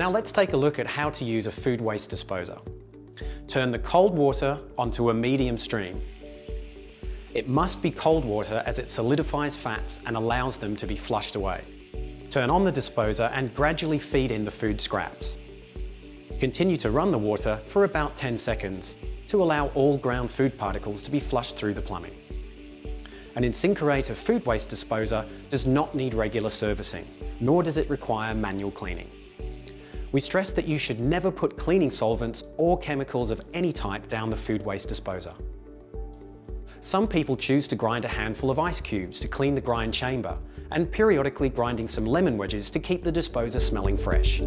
Now let's take a look at how to use a food waste disposer. Turn the cold water onto a medium stream. It must be cold water as it solidifies fats and allows them to be flushed away. Turn on the disposer and gradually feed in the food scraps. Continue to run the water for about 10 seconds to allow all ground food particles to be flushed through the plumbing. An InSinkErator food waste disposer does not need regular servicing, nor does it require manual cleaning. We stress that you should never put cleaning solvents or chemicals of any type down the food waste disposer. Some people choose to grind a handful of ice cubes to clean the grind chamber and periodically grinding some lemon wedges to keep the disposer smelling fresh.